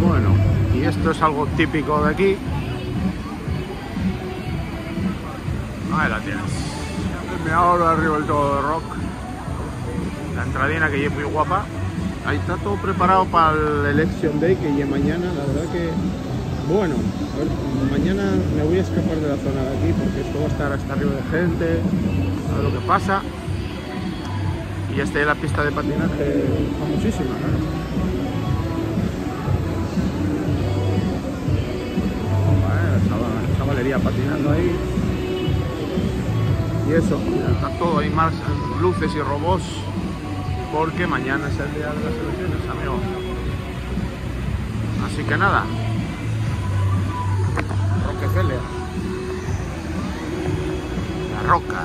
Bueno, y esto es algo típico de aquí. Ahí la tienes. Me ahora arriba el todo de rock. La entradina que es muy guapa. Ahí está todo preparado para el Election Day que ya mañana, la verdad que bueno, mañana me voy a escapar de la zona de aquí porque esto va a estar hasta arriba de gente, a ver lo que pasa. Y esta es la pista de patinaje famosísima, claro. Patinando ahí. Y eso, está todo ahí más luces y robots porque mañana es el día de las elecciones, amigo. Así que nada, Rockefeller. La roca.